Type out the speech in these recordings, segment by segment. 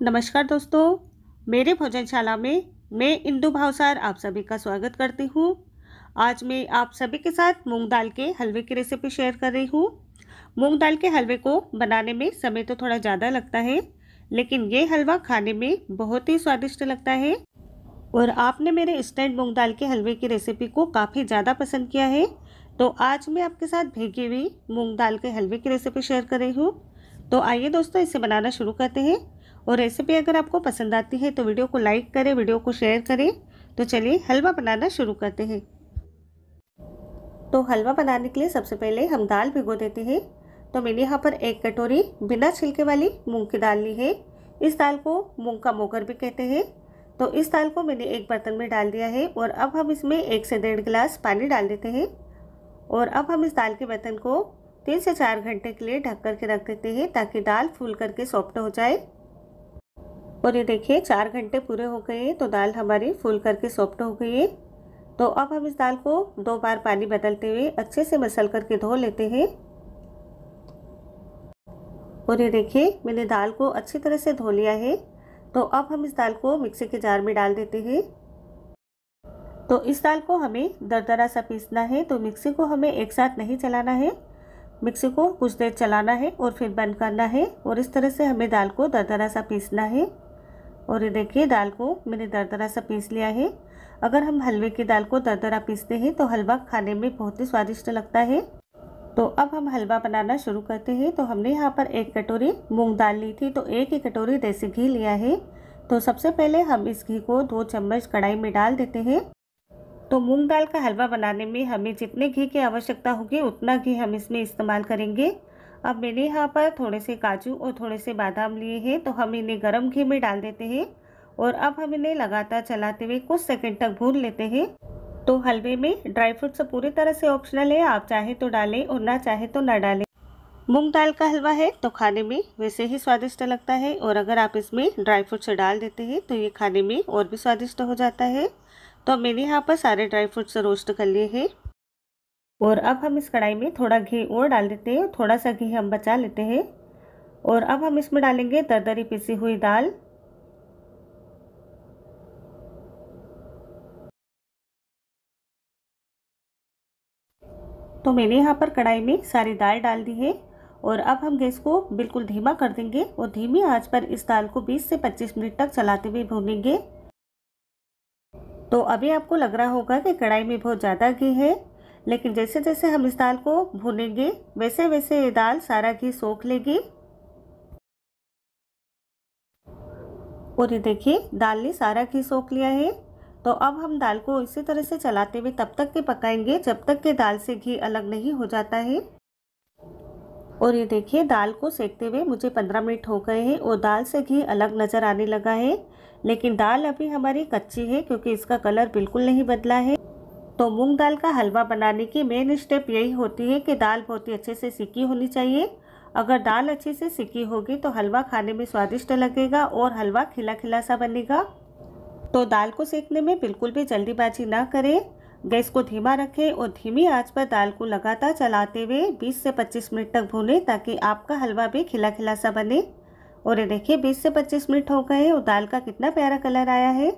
नमस्कार दोस्तों, मेरे भोजनशाला में मैं इंदु भावसार आप सभी का स्वागत करती हूँ। आज मैं आप सभी के साथ मूंग दाल के हलवे की रेसिपी शेयर कर रही हूँ। मूंग दाल के हलवे को बनाने में समय तो थोड़ा ज़्यादा लगता है, लेकिन ये हलवा खाने में बहुत ही स्वादिष्ट लगता है। और आपने मेरे इंस्टेंट मूंग दाल के हलवे की रेसिपी को काफ़ी ज़्यादा पसंद किया है तो आज मैं आपके साथ भीगी हुई मूंग दाल के हलवे की रेसिपी शेयर कर रही हूँ। तो आइए दोस्तों, इसे बनाना शुरू करते हैं। और रेसिपी अगर आपको पसंद आती है तो वीडियो को लाइक करें वीडियो को शेयर करें। तो चलिए हलवा बनाना शुरू करते हैं। तो हलवा बनाने के लिए सबसे पहले हम दाल भिगो देते हैं। तो मैंने यहाँ पर एक कटोरी बिना छिलके वाली मूंग की दाल ली है। इस दाल को मूंग का मोगर भी कहते हैं। तो इस दाल को मैंने एक बर्तन में डाल दिया है और अब हम इसमें एक से डेढ़ गिलास पानी डाल देते हैं। और अब हम इस दाल के बर्तन को तीन से चार घंटे के लिए ढक कर के रख देते हैं ताकि दाल फूल करके सॉफ्ट हो जाए। और ये देखिए, चार घंटे पूरे हो गए तो दाल हमारी फूल करके सॉफ्ट हो गई है। तो अब हम इस दाल को दो बार पानी बदलते हुए अच्छे से मसल करके धो लेते हैं। और ये देखिए, मैंने दाल को अच्छी तरह से धो लिया है। तो अब हम इस दाल को मिक्सी के जार में डाल देते हैं। तो इस दाल को हमें दरदरा सा पीसना है तो मिक्सी को हमें एक साथ नहीं चलाना है। मिक्सी को कुछ देर चलाना है और फिर बंद करना है। और इस तरह से हमें दाल को दरदरा सा पीसना है। और ये देखिए दाल को मैंने दरदरा सा पीस लिया है। अगर हम हलवे की दाल को दरदरा पीसते हैं तो हलवा खाने में बहुत ही स्वादिष्ट लगता है। तो अब हम हलवा बनाना शुरू करते हैं। तो हमने यहाँ पर एक कटोरी मूंग दाल ली थी तो एक ही कटोरी देसी घी लिया है। तो सबसे पहले हम इस घी को दो चम्मच कढ़ाई में डाल देते हैं। तो मूंग दाल का हलवा बनाने में हमें जितने घी की आवश्यकता होगी, उतना घी हम इसमें इस्तेमाल करेंगे। अब मैंने यहाँ पर थोड़े से काजू और थोड़े से बादाम लिए हैं तो हम इन्हें गर्म घी में डाल देते हैं। और अब हम इन्हें लगातार चलाते हुए कुछ सेकंड तक भून लेते हैं। तो हलवे में ड्राई फ्रूट्स पूरी तरह से ऑप्शनल है, आप चाहे तो डालें और ना चाहे तो ना डालें। मूंग दाल का हलवा है तो खाने में वैसे ही स्वादिष्ट लगता है। और अगर आप इसमें ड्राई फ्रूट्स डाल देते हैं तो ये खाने में और भी स्वादिष्ट हो जाता है। तो मैंने यहाँ पर सारे ड्राई फ्रूट्स रोस्ट कर लिए हैं। और अब हम इस कढ़ाई में थोड़ा घी और डाल देते हैं, थोड़ा सा घी हम बचा लेते हैं। और अब हम इसमें डालेंगे दरदरी पिसी हुई दाल। तो मैंने यहाँ पर कढ़ाई में सारी दाल डाल दी है और अब हम गैस को बिल्कुल धीमा कर देंगे और धीमी आँच पर इस दाल को 20 से 25 मिनट तक चलाते हुए भूनेंगे। तो अभी आपको लग रहा होगा कि कढ़ाई में बहुत ज़्यादा घी है। लेकिन जैसे जैसे हम इस दाल को भूनेंगे, वैसे वैसे ये दाल सारा घी सोख लेगी। और ये देखिए, दाल ने सारा घी सोख लिया है। तो अब हम दाल को इसी तरह से चलाते हुए तब तक के पकाएँगे, जब तक के दाल से घी अलग नहीं हो जाता है। और ये देखिए, दाल को सेकते हुए मुझे पंद्रह मिनट हो गए हैं और दाल से घी अलग नज़र आने लगा है। लेकिन दाल अभी हमारी कच्ची है, क्योंकि इसका कलर बिल्कुल नहीं बदला है। तो मूंग दाल का हलवा बनाने की मेन स्टेप यही होती है कि दाल बहुत ही अच्छे से सीखी होनी चाहिए। अगर दाल अच्छे से सीखी होगी तो हलवा खाने में स्वादिष्ट लगेगा और हलवा खिला खिला सा बनेगा। तो दाल को सेकने में बिल्कुल भी जल्दीबाजी ना करें। गैस को धीमा रखें और धीमी आँच पर दाल को लगातार चलाते हुए 20 से 25 मिनट तक भूनें ताकि आपका हलवा भी खिला खिला सा बने। और ये देखिए 20 से 25 मिनट हो गए और दाल का कितना प्यारा कलर आया है।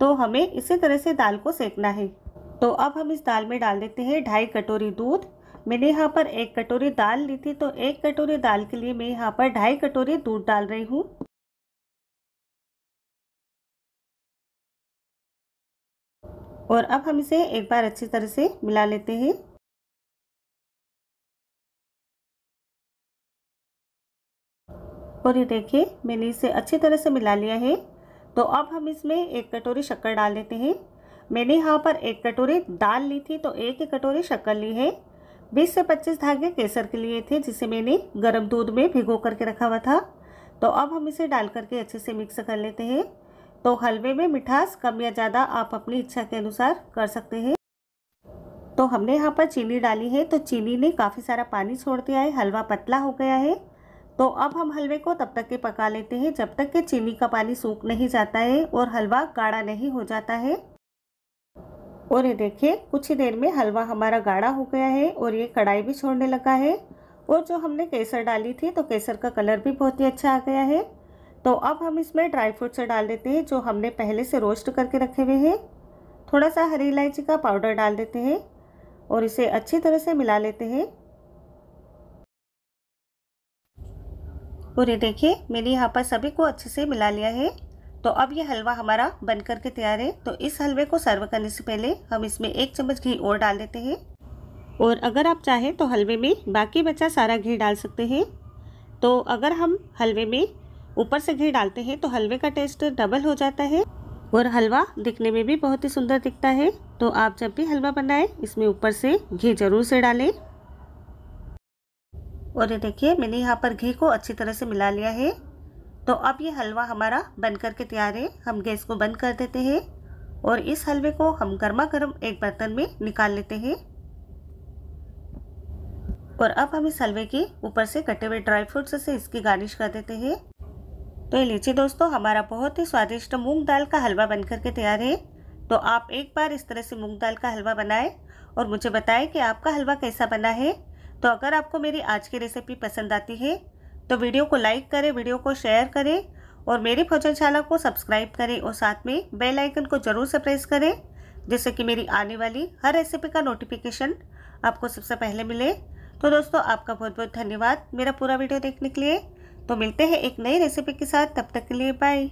तो हमें इसी तरह से दाल को सेकना है। तो अब हम इस दाल में डाल देते हैं ढाई कटोरी दूध। मैंने यहाँ पर एक कटोरी दाल ली थी तो एक कटोरी दाल के लिए मैं यहाँ पर ढाई कटोरी दूध डाल रही हूँ। और अब हम इसे एक बार अच्छी तरह से मिला लेते हैं। और ये देखिए, मैंने इसे अच्छी तरह से मिला लिया है। तो अब हम इसमें एक कटोरी शक्कर डाल देते हैं। मैंने यहाँ पर एक कटोरी दाल ली थी तो एक ही कटोरी शक्कर ली है। 20 से 25 धागे केसर के लिए थे, जिसे मैंने गर्म दूध में भिगो करके रखा हुआ था। तो अब हम इसे डाल करके अच्छे से मिक्स कर लेते हैं। तो हलवे में मिठास कम या ज़्यादा आप अपनी इच्छा के अनुसार कर सकते हैं। तो हमने यहाँ पर चीनी डाली है तो चीनी ने काफ़ी सारा पानी छोड़ दिया है, हलवा पतला हो गया है। तो अब हम हलवे को तब तक के पका लेते हैं, जब तक कि चीनी का पानी सूख नहीं जाता है और हलवा गाढ़ा नहीं हो जाता है। और ये देखिए, कुछ ही देर में हलवा हमारा गाढ़ा हो गया है और ये कढ़ाई भी छोड़ने लगा है। और जो हमने केसर डाली थी तो केसर का कलर भी बहुत ही अच्छा आ गया है। तो अब हम इसमें ड्राई फ्रूट्स डाल देते हैं, जो हमने पहले से रोस्ट करके रखे हुए हैं। थोड़ा सा हरी इलायची का पाउडर डाल देते हैं और इसे अच्छी तरह से मिला लेते हैं। और ये देखिए, मैंने यहाँ पर सभी को अच्छे से मिला लिया है। तो अब ये हलवा हमारा बन करके तैयार है। तो इस हलवे को सर्व करने से पहले हम इसमें एक चम्मच घी और डाल देते हैं। और अगर आप चाहें तो हलवे में बाकी बचा सारा घी डाल सकते हैं। तो अगर हम हलवे में ऊपर से घी डालते हैं तो हलवे का टेस्ट डबल हो जाता है। और हलवा दिखने में भी बहुत ही सुंदर दिखता है। तो आप जब भी हलवा बनाएँ, इसमें ऊपर से घी ज़रूर से डालें। और ये देखिए, मैंने यहाँ पर घी को अच्छी तरह से मिला लिया है। तो अब ये हलवा हमारा बन करके तैयार है। हम गैस को बंद कर देते हैं और इस हलवे को हम गर्मा गर्म एक बर्तन में निकाल लेते हैं। और अब हम इस हलवे के ऊपर से कटे हुए ड्राई फ्रूट्स से इसकी गार्निश कर देते हैं। तो ये लीजिए दोस्तों, हमारा बहुत ही स्वादिष्ट मूंग दाल का हलवा बन करके तैयार है। तो आप एक बार इस तरह से मूंग दाल का हलवा बनाएँ और मुझे बताएँ कि आपका हलवा कैसा बना है। तो अगर आपको मेरी आज की रेसिपी पसंद आती है तो वीडियो को लाइक करें, वीडियो को शेयर करें और मेरी भोजनशाला को सब्सक्राइब करें और साथ में बेल आइकन को ज़रूर से प्रेस करें, जिससे कि मेरी आने वाली हर रेसिपी का नोटिफिकेशन आपको सबसे पहले मिले। तो दोस्तों, आपका बहुत बहुत धन्यवाद मेरा पूरा वीडियो देखने के लिए। तो मिलते हैं एक नई रेसिपी के साथ। तब तक के लिए बाय